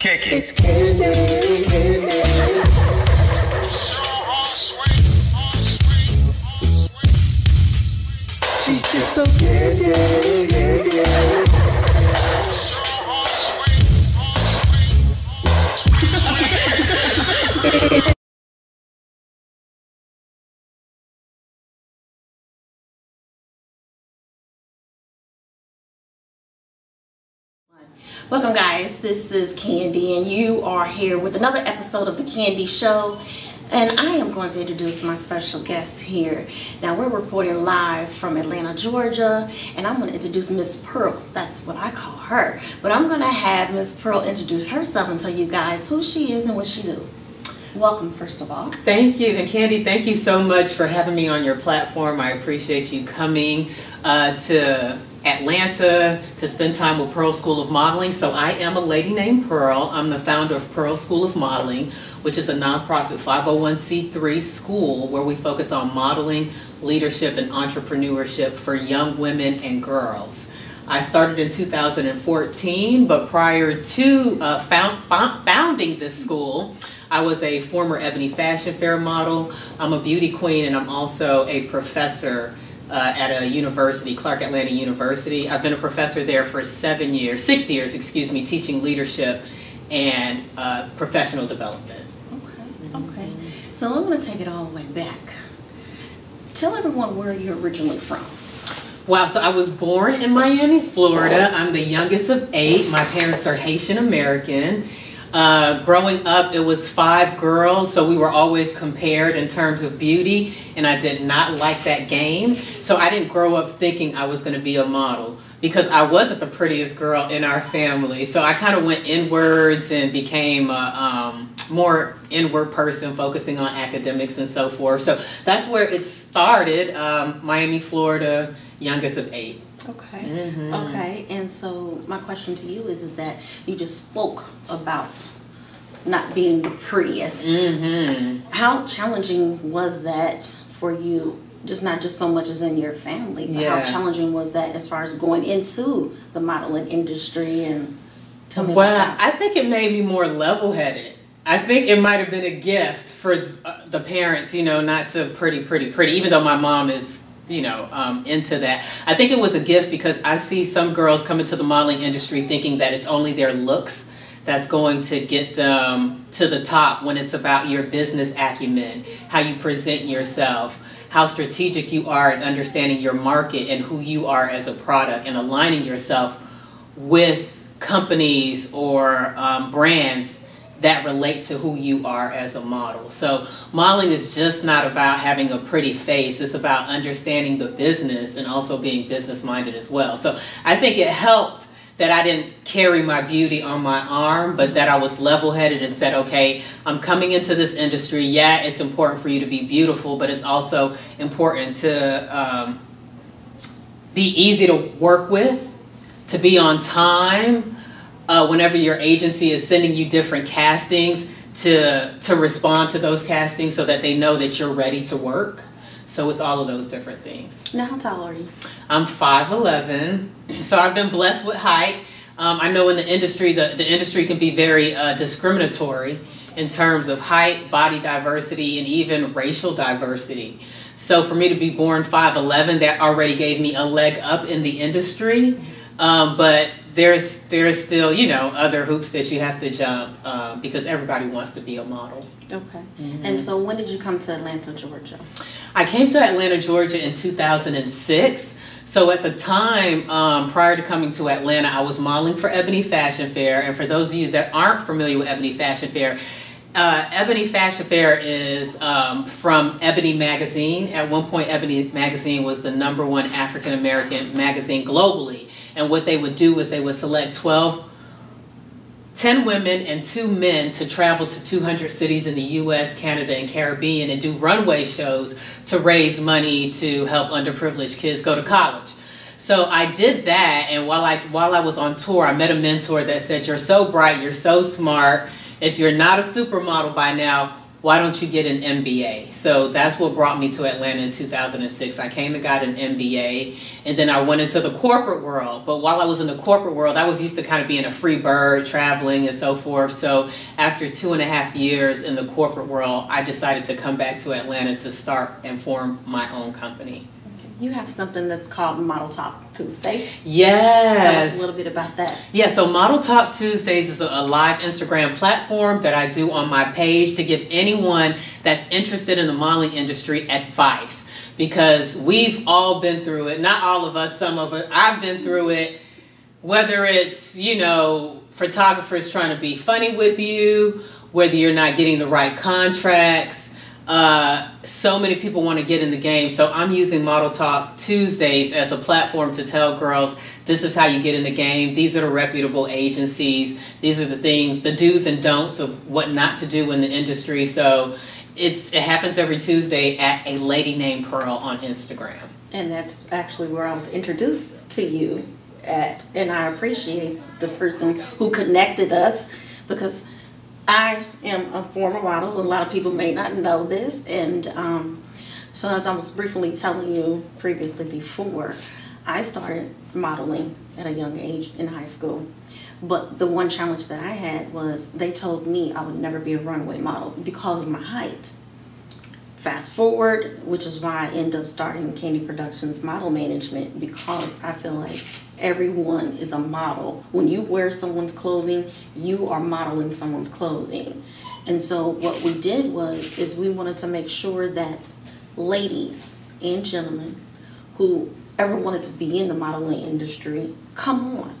Kick it. It's candy, candy. So sweet, sweet, sweet, She's just so candy, candy. Welcome, guys. This is Candy, and you are here with another episode of The Candy Show. And I am going to introduce my special guest here. Now, we're reporting live from Atlanta, Georgia, and I'm going to introduce Miss Pearl. That's what I call her. But I'm going to have Miss Pearl introduce herself and tell you guys who she is and what she do. Welcome, first of all. Thank you. And Candy, thank you so much for having me on your platform. I appreciate you coming uh, to Atlanta to spend time with Pearl School of Modeling. So I am a lady named Pearl. I'm the founder of Pearl School of Modeling, which is a nonprofit 501c3 school where we focus on modeling, leadership, and entrepreneurship for young women and girls. I started in 2014, but prior to uh, found, founding this school, I was a former Ebony Fashion Fair model. I'm a beauty queen, and I'm also a professor uh, at a university, Clark Atlanta University. I've been a professor there for seven years, six years, excuse me, teaching leadership and uh, professional development. Okay, okay. So I'm going to take it all the way back. Tell everyone where you're originally from. Wow, so I was born in Miami, Florida. I'm the youngest of eight. My parents are Haitian American. Uh, growing up, it was five girls, so we were always compared in terms of beauty, and I did not like that game. So I didn't grow up thinking I was going to be a model because I wasn't the prettiest girl in our family. So I kind of went inwards and became a um, more inward person, focusing on academics and so forth. So that's where it started. Um, Miami, Florida, youngest of eight. Okay. Mhm. Okay. And so my question to you is, is that you just spoke about not being the prettiest. Mm-hmm. How challenging was that for you? Just not just so much as in your family, but Yeah. how challenging was that as far as going into the modeling industry and tell me Well. I think it made me more level headed. I think it might have been a gift for uh, the parents, you know, not to pretty, pretty, pretty, even though my mom is, you know, um, into that. I think it was a gift because I see some girls come into the modeling industry thinking that it's only their looks that's going to get them to the top when it's about your business acumen, how you present yourself, how strategic you are in understanding your market and who you are as a product and aligning yourself with companies or um, brands that relate to who you are as a model. So modeling is just not about having a pretty face. It's about understanding the business and also being business minded as well. So I think it helped that I didn't carry my beauty on my arm, but that I was level headed and said, okay, I'm coming into this industry. Yeah, it's important for you to be beautiful, but it's also important to um, be easy to work with, to be on time, uh, whenever your agency is sending you different castings to to respond to those castings so that they know that you're ready to work. So it's all of those different things. Now, how tall are you? I'm 5'11", so I've been blessed with height. Um, I know in the industry, the, the industry can be very uh, discriminatory in terms of height, body diversity, and even racial diversity. So for me to be born 5'11", that already gave me a leg up in the industry. Um, but there's there's still you know other hoops that you have to jump um, because everybody wants to be a model. Okay. And so when did you come to Atlanta, Georgia? I came to Atlanta, Georgia in 2006. So at the time, um, prior to coming to Atlanta, I was modeling for Ebony Fashion Fair. And for those of you that aren't familiar with Ebony Fashion Fair, uh, Ebony Fashion Fair is um, from Ebony Magazine. At one point, Ebony Magazine was the number one African American magazine globally. And what they would do is they would select 12 10 women and 2 men to travel to 200 cities in the US, Canada, and Caribbean and do runway shows to raise money to help underprivileged kids go to college. So I did that and while I while I was on tour, I met a mentor that said you're so bright, you're so smart. If you're not a supermodel by now, why don't you get an MBA? So that's what brought me to Atlanta in 2006. I came and got an MBA, and then I went into the corporate world. But while I was in the corporate world, I was used to kind of being a free bird, traveling and so forth. So after two and a half years in the corporate world, I decided to come back to Atlanta to start and form my own company. You have something that's called Model Talk Tuesday. Tell Yes. us a little bit about that. Yeah, so Model Talk Tuesdays is a live Instagram platform that I do on my page to give anyone that's interested in the modeling industry advice because we've all been through it. Not all of us, some of us. I've been through it. Whether it's, you know, photographers trying to be funny with you, whether you're not getting the right contracts, uh, so many people want to get in the game. So I'm using Model Talk Tuesdays as a platform to tell girls this is how you get in the game. These are the reputable agencies. These are the things, the do's and don'ts of what not to do in the industry. So it's it happens every Tuesday at a lady named Pearl on Instagram. And that's actually where I was introduced to you at. And I appreciate the person who connected us because I am a former model. A lot of people may not know this. And um, so, as I was briefly telling you previously before, I started modeling at a young age in high school. But the one challenge that I had was they told me I would never be a runway model because of my height. Fast forward, which is why I end up starting Candy Productions Model Management because I feel like everyone is a model. When you wear someone's clothing, you are modeling someone's clothing. And so what we did was is we wanted to make sure that ladies and gentlemen who ever wanted to be in the modeling industry, come on.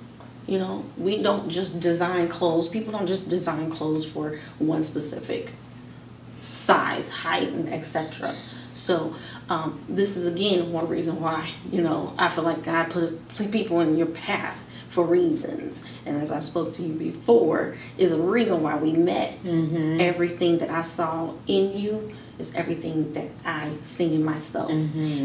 You know, we don't just design clothes. People don't just design clothes for one specific size, height, and etc. So um, this is again one reason why you know I feel like God put put people in your path for reasons. And as I spoke to you before, is a reason why we met. Everything that I saw in you is everything that I seen in myself.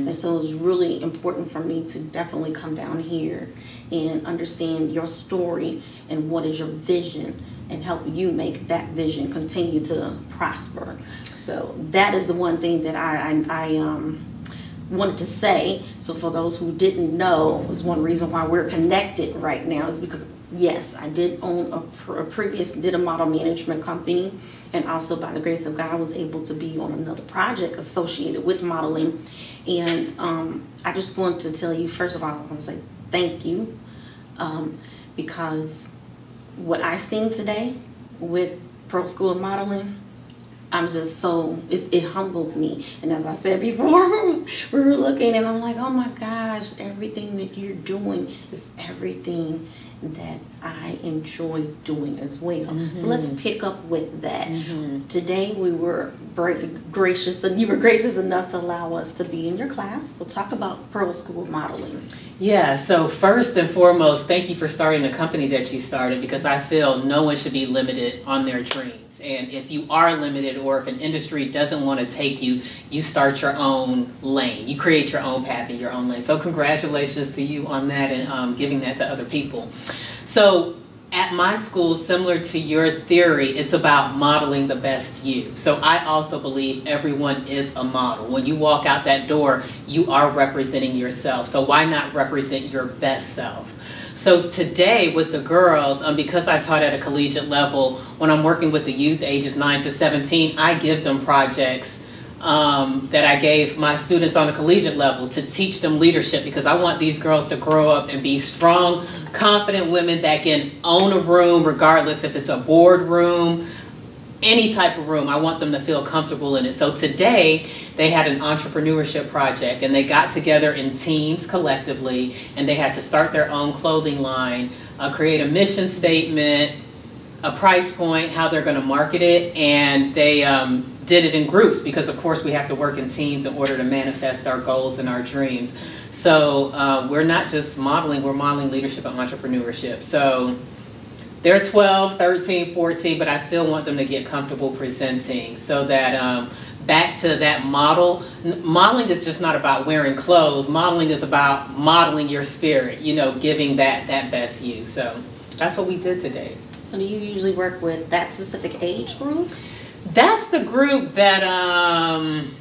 And so it's really important for me to definitely come down here and understand your story and what is your vision and help you make that vision continue to prosper. So that is the one thing that I, I, I um, wanted to say. So for those who didn't know, is one reason why we're connected right now is because yes, I did own a, a previous did a model management company, and also by the grace of God was able to be on another project associated with modeling. And um, I just want to tell you first of all, I want to say thank you um, because what I seen today with Pearl School of Modeling I'm just so it humbles me. And as I said before, we were looking, and I'm like, oh my gosh, everything that you're doing is everything that I enjoy doing as well. So mm-hmm. let's pick up with that. Mm-hmm. Today we were bra- gracious, and you were gracious enough to allow us to be in your class. So talk about Pearl School Modeling. Yeah, so first and foremost, thank you for starting the company that you started because I feel no one should be limited on their dreams. And if you are limited or if an industry doesn't want to take you, you start your own lane. You create your own path in your own lane. So congratulations to you on that and um, giving that to other people. So at my school, similar to your theory, it's about modeling the best you. So I also believe everyone is a model. When you walk out that door, you are representing yourself. So why not represent your best self? So today with the girls, um, because I taught at a collegiate level, when I'm working with the youth ages 9 to 17, I give them projects um, that I gave my students on a collegiate level to teach them leadership because I want these girls to grow up and be strong, confident women that can own a room regardless if it's a board room, any type of room. I want them to feel comfortable in it. So today they had an entrepreneurship project and they got together in teams collectively and they had to start their own clothing line, uh, create a mission statement, a price point, how they're going to market it, and they um, did it in groups because, of course, we have to work in teams in order to manifest our goals and our dreams. So uh, we're not just modeling, we're modeling leadership and entrepreneurship. So they're 12, 13, 14, but I still want them to get comfortable presenting so that um, back to that model, modeling is just not about wearing clothes. Modeling is about modeling your spirit, you know, giving that, that best you. So that's what we did today. So do you usually work with that specific age group? That's the group that um,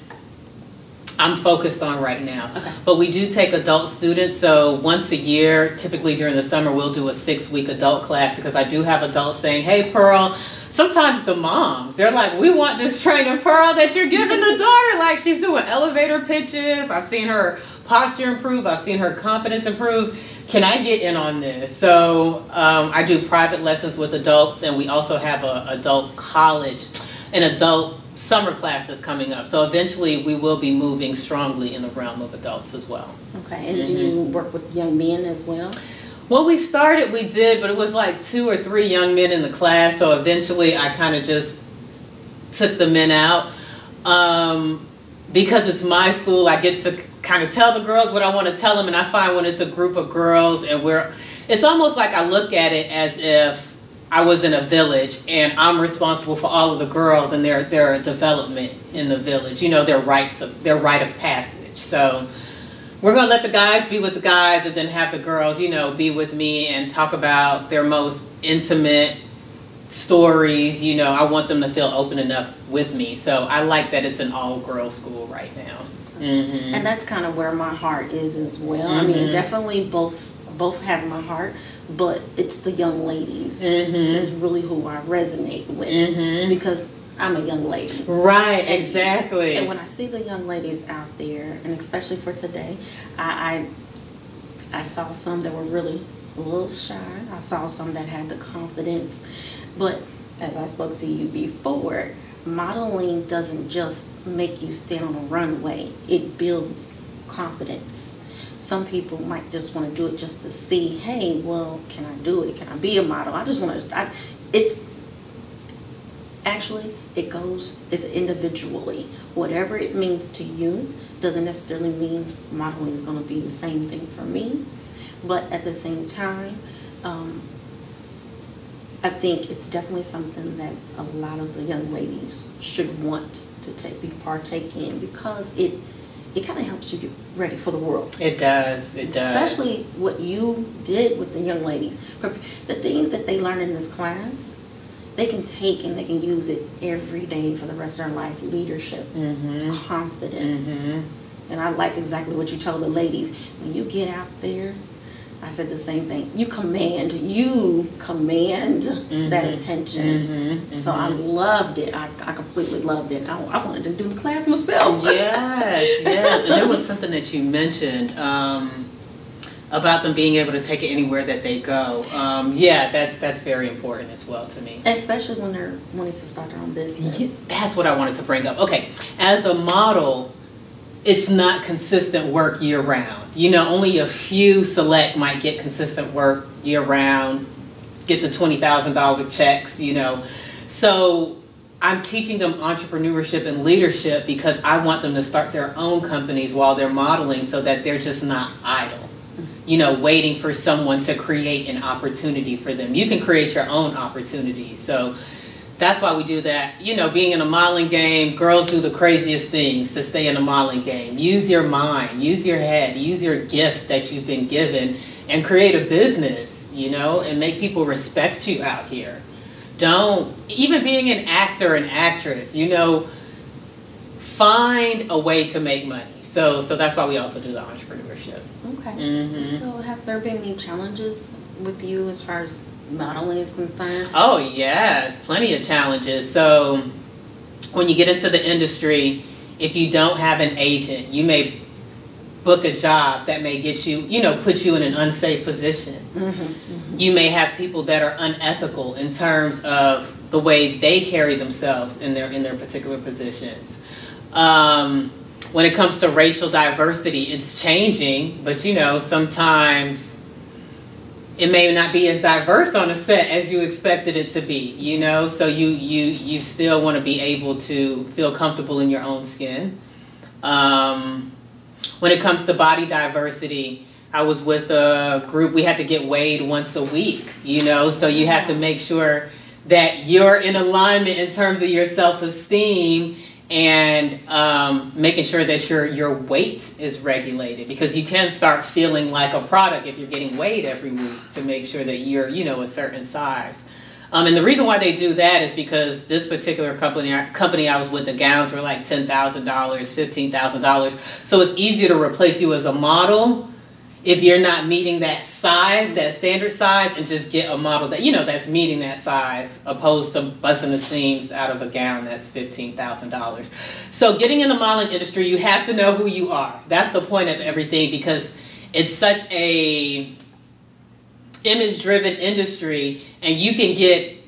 I'm focused on right now. Okay. But we do take adult students. So once a year, typically during the summer, we'll do a six week adult class because I do have adults saying, Hey, Pearl, sometimes the moms, they're like, We want this training, Pearl, that you're giving the daughter. Like she's doing elevator pitches. I've seen her posture improve, I've seen her confidence improve. Can I get in on this? So um, I do private lessons with adults, and we also have an adult college, an adult summer class that's coming up. So eventually, we will be moving strongly in the realm of adults as well. Okay, and do you work with young men as well? When we started, we did, but it was like two or three young men in the class. So eventually, I kind of just took the men out. Um, because it's my school, I get to kind of tell the girls what I want to tell them. And I find when it's a group of girls and we're, it's almost like I look at it as if I was in a village and I'm responsible for all of the girls and their, their development in the village, you know, their rights of, their rite of passage. So we're going to let the guys be with the guys and then have the girls, you know, be with me and talk about their most intimate stories. You know, I want them to feel open enough with me. So I like that it's an all girls school right now. Mm-hmm. And that's kind of where my heart is as well. I mean, Mhm. definitely both both have my heart, but it's the young ladies Mhm. is really who I resonate with Mhm. because I'm a young lady. Right, exactly. And when I see the young ladies out there, and especially for today, I, I I saw some that were really a little shy. I saw some that had the confidence, but as I spoke to you before, modeling doesn't just make you stand on a runway. It builds confidence. Some people might just want to do it just to see, hey, well, can I do it? Can I be a model? I just want to. I, it's actually it goes it's individually whatever it means to you doesn't necessarily mean modeling is going to be the same thing for me but at the same time um, i think it's definitely something that a lot of the young ladies should want to take be partake in because it it kind of helps you get ready for the world it does. It does. especially what you did with the young ladies the things that they learn in this class they can take and they can use it every day for the rest of their life leadership Mm-hmm. confidence Mm-hmm. and i like exactly what you told the ladies when you get out there i said the same thing you command you command that attention Mm-hmm. so i loved it I, I completely loved it I, I wanted to do the class myself yes, yes. And there was something that you mentioned um, about them being able to take it anywhere that they go. Um, yeah, that's that's very important as well to me. especially when they're wanting to start their own business Yes, That's what I wanted to bring up. Okay, as a model, it's not consistent work year round. You know, only a few select might get consistent work year round, get the twenty thousand dollar checks. You know, so I'm teaching them entrepreneurship and leadership because I want them to start their own companies while they're modeling, so that they're just not idle you know, waiting for someone to create an opportunity for them. You can create your own opportunities. So that's why we do that. You know, being in a modeling game, girls do the craziest things to stay in a modeling game. Use your mind, use your head, use your gifts that you've been given and create a business, you know, and make people respect you out here. Don't, even being an actor and actress, you know, find a way to make money. So, so that's why we also do the entrepreneurship. okay Mhm. So, have there been any challenges with you as far as modeling is concerned? Oh, yes, plenty of challenges. So, when you get into the industry, if you don't have an agent, you may book a job that may get you, you know, put you in an unsafe position. Mm-hmm. You may have people that are unethical in terms of the way they carry themselves in their in their particular positions. Um, when it comes to racial diversity, it's changing, but you know, sometimes it may not be as diverse on a set as you expected it to be, you know? So you you you still want to be able to feel comfortable in your own skin. Um, when it comes to body diversity, I was with a group, we had to get weighed once a week, you know? So you have to make sure that you're in alignment in terms of your self-esteem and um, making sure that your your weight is regulated because you can start feeling like a product if you're getting weighed every week to make sure that you're you know a certain size Um, and the reason why they do that is because this particular company company I was with, the gowns were like ten thousand dollars, fifteen thousand dollars. So it's easier to replace you as a model if you're not meeting that size, that standard size, and just get a model that you know that's meeting that size, opposed to busting the seams out of a gown that's fifteen thousand dollars. So getting in the modeling industry, you have to know who you are. That's the point of everything because it's such a image driven industry and you can get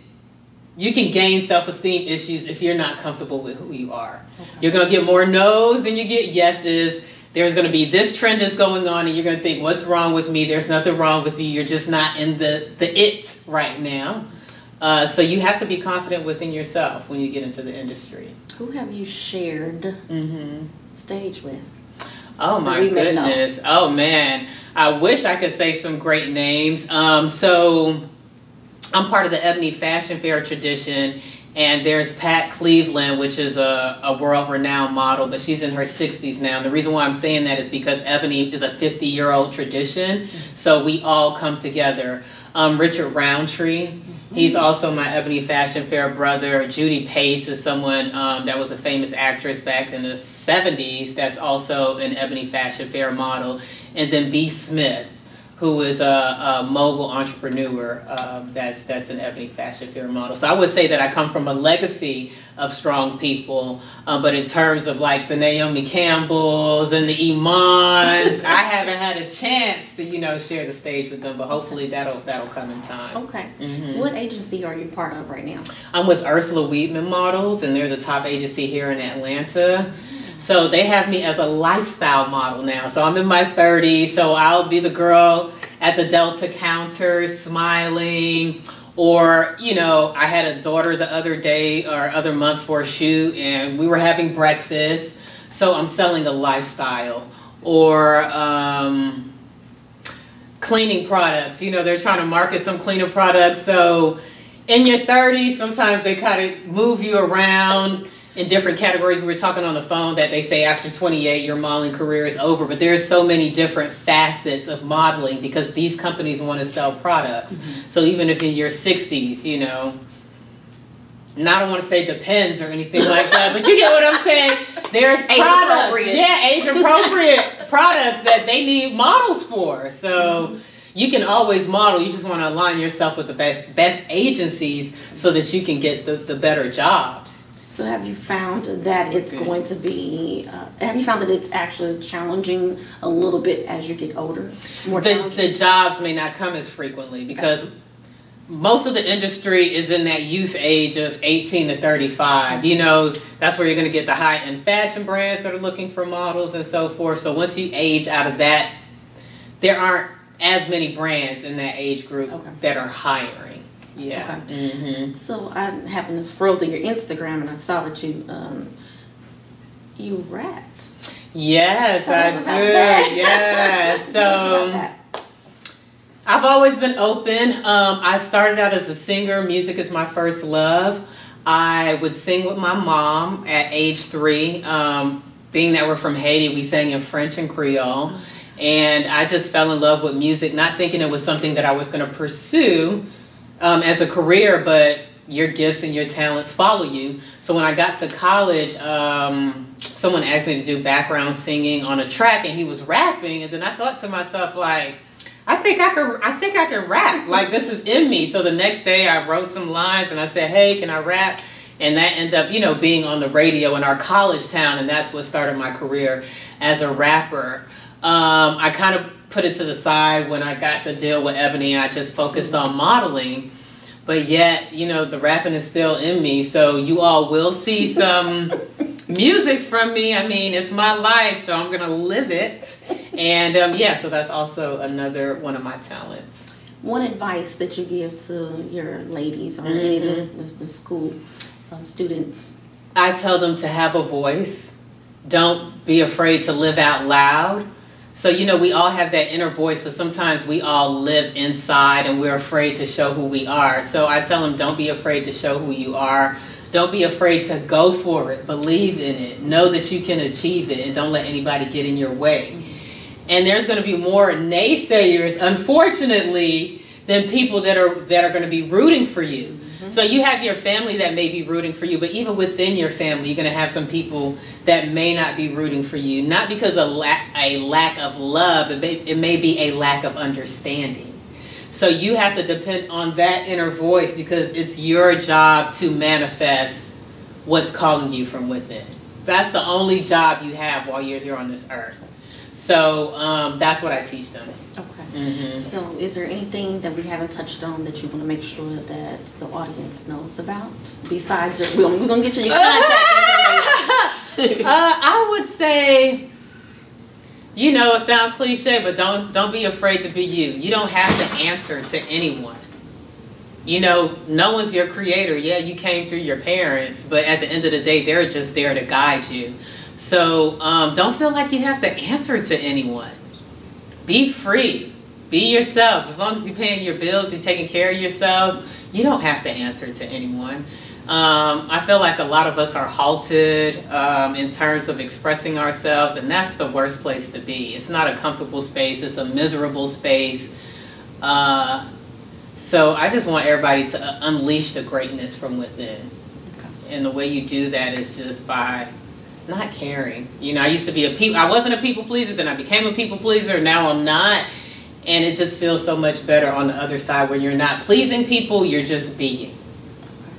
you can gain self-esteem issues if you're not comfortable with who you are okay. you're going to get more no's than you get yeses there's going to be this trend is going on and you're going to think what's wrong with me there's nothing wrong with you you're just not in the the it right now uh, so you have to be confident within yourself when you get into the industry who have you shared mm-hmm. stage with Oh my goodness. Oh man. I wish I could say some great names. Um, so I'm part of the Ebony Fashion Fair tradition and there's Pat Cleveland, which is a, a world renowned model, but she's in her 60s now. And the reason why I'm saying that is because Ebony is a 50 year old tradition. So we all come together. Um, Richard Roundtree, He's also my Ebony Fashion Fair brother. Judy Pace is someone um, that was a famous actress back in the 70s that's also an Ebony Fashion Fair model. And then B. Smith, who is a, a mogul entrepreneur um, that's that's an Ebony Fashion Fair model. So I would say that I come from a legacy of strong people, uh, but in terms of like the Naomi Campbells and the Imans, I haven't had a chance to you know share the stage with them. But hopefully that'll that'll come in time. Okay. Mm-hmm. What agency are you part of right now? I'm with Ursula Weidman Models, and they're the top agency here in Atlanta. So they have me as a lifestyle model now. So I'm in my 30s, so I'll be the girl at the Delta counter smiling. Or, you know, I had a daughter the other day or other month for a shoot and we were having breakfast. So I'm selling a lifestyle. Or, um, cleaning products. You know, they're trying to market some cleaning products. So in your 30s, sometimes they kind of move you around in different categories. We were talking on the phone that they say after 28, your modeling career is over, but there's so many different facets of modeling because these companies want to sell products. Mm-hmm. So even if in your 60s, you know, and I don't want to say depends or anything like that, but you get what I'm saying. There's age products, yeah, age appropriate products that they need models for. So. Mm-hmm you can always model. You just want to align yourself with the best best agencies so that you can get the, the better jobs. So have you found that it's going to be, uh, have you found that it's actually challenging a little bit as you get older? More the, the jobs may not come as frequently because okay. most of the industry is in that youth age of 18 to 35. You know, that's where you're going to get the high-end fashion brands that are looking for models and so forth. So once you age out of that, there aren't as many brands in that age group okay. that are hiring. Yeah. Okay. Mm-hmm. So I happened to scroll through your Instagram and I saw that you um, you rapped. Yes, I do. Yes. So I've always been open. Um, I started out as a singer. Music is my first love. I would sing with my mom at age three. Um, being that we're from Haiti, we sang in French and Creole. And I just fell in love with music, not thinking it was something that I was going to pursue um, as a career, but your gifts and your talents follow you. So when I got to college, um, someone asked me to do background singing on a track, and he was rapping, and then I thought to myself like. I think I could. I think I can rap. Like this is in me. So the next day, I wrote some lines and I said, "Hey, can I rap?" And that ended up, you know, being on the radio in our college town, and that's what started my career as a rapper. Um, I kind of put it to the side when I got the deal with Ebony. I just focused on modeling. But yet, you know, the rapping is still in me. So you all will see some music from me. I mean, it's my life, so I'm going to live it. And um, yeah, so that's also another one of my talents. One advice that you give to your ladies or mm-hmm. any of the, mm-hmm. the school um, students? I tell them to have a voice. Don't be afraid to live out loud so, you know, we all have that inner voice, but sometimes we all live inside and we're afraid to show who we are. So I tell them, don't be afraid to show who you are. Don't be afraid to go for it. Believe in it. Know that you can achieve it and don't let anybody get in your way. And there's going to be more naysayers, unfortunately, than people that are that are going to be rooting for you. Mm-hmm. So you have your family that may be rooting for you, but even within your family, you're going to have some people that may not be rooting for you, not because of a lack of love, it may, it may be a lack of understanding. So you have to depend on that inner voice because it's your job to manifest what's calling you from within. That's the only job you have while you're here on this earth. So um, that's what I teach them. Okay. Mm-hmm. So, is there anything that we haven't touched on that you want to make sure that the audience knows about? Besides, your, we're we're gonna get you your contact information. uh, I would say, you know, it sounds cliche, but don't don't be afraid to be you. You don't have to answer to anyone. You know, no one's your creator. Yeah, you came through your parents, but at the end of the day, they're just there to guide you. So um, don't feel like you have to answer to anyone. Be free. Be yourself. As long as you're paying your bills and taking care of yourself, you don't have to answer to anyone. Um, I feel like a lot of us are halted um, in terms of expressing ourselves, and that's the worst place to be. It's not a comfortable space, it's a miserable space. Uh, so I just want everybody to unleash the greatness from within. And the way you do that is just by not caring. You know, I used to be a people, I wasn't a people pleaser, then I became a people pleaser, now I'm not. And it just feels so much better on the other side when you're not pleasing people, you're just being.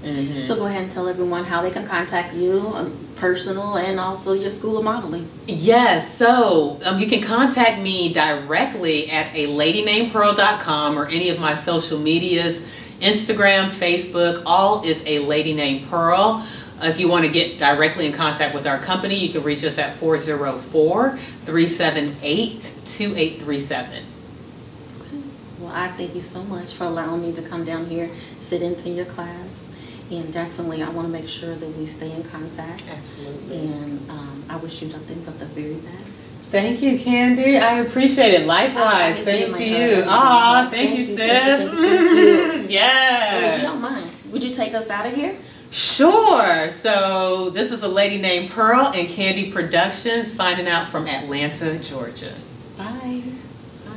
Mhm. So, go ahead and tell everyone how they can contact you, uh, personal, and also your school of modeling. Yes, so um, you can contact me directly at a ladynamepearl.com or any of my social medias Instagram, Facebook, all is a lady named Pearl. If you want to get directly in contact with our company, you can reach us at 404 378 2837. Well, I thank you so much for allowing me to come down here, sit into your class, and definitely I want to make sure that we stay in contact. Absolutely. And um, I wish you nothing but the very best. Thank you, Candy. I appreciate it. Likewise. Same to you. Aw, thank, Thank you, you, sis. thank you, thank you, thank you. And if yeah. you don't mind, would you take us out of here? Sure. So this is a lady named Pearl and Candy Productions signing out from Atlanta, Georgia. Bye. Bye.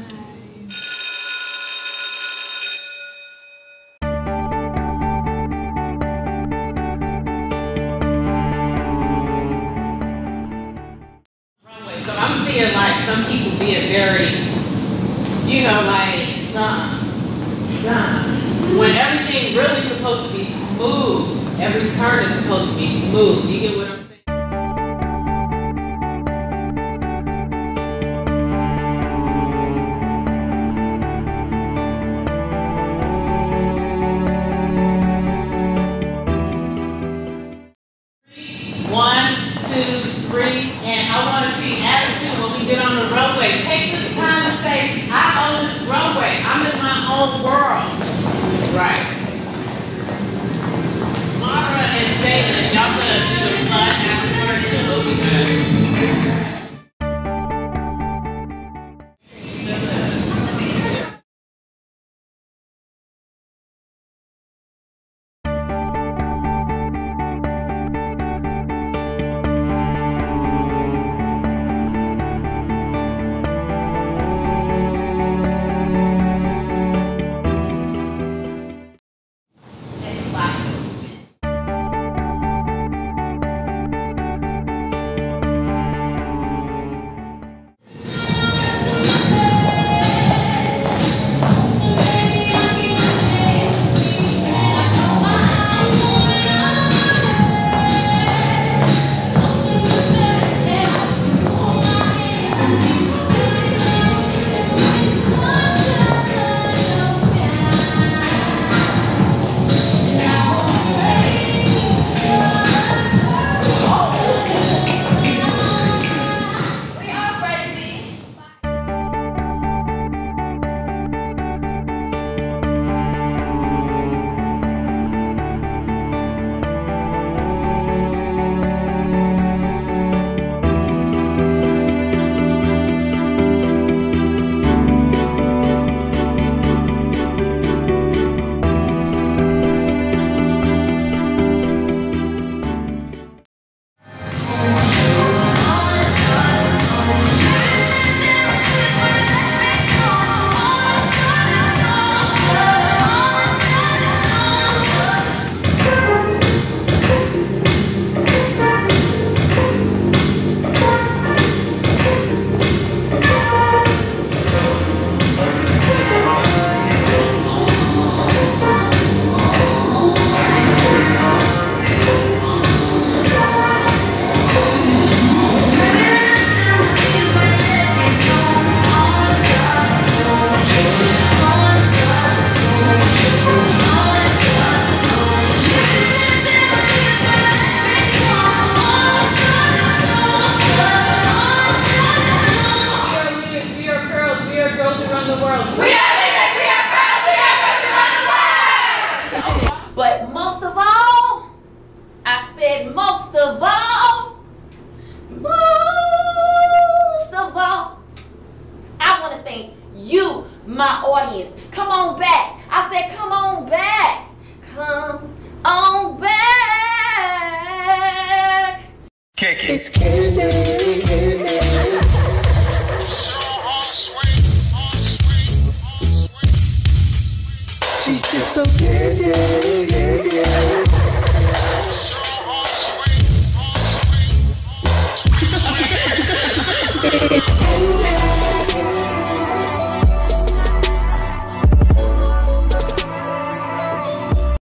So I'm seeing like some people being very, you know, like. When everything really supposed to be smooth, every turn is supposed to be smooth. You get what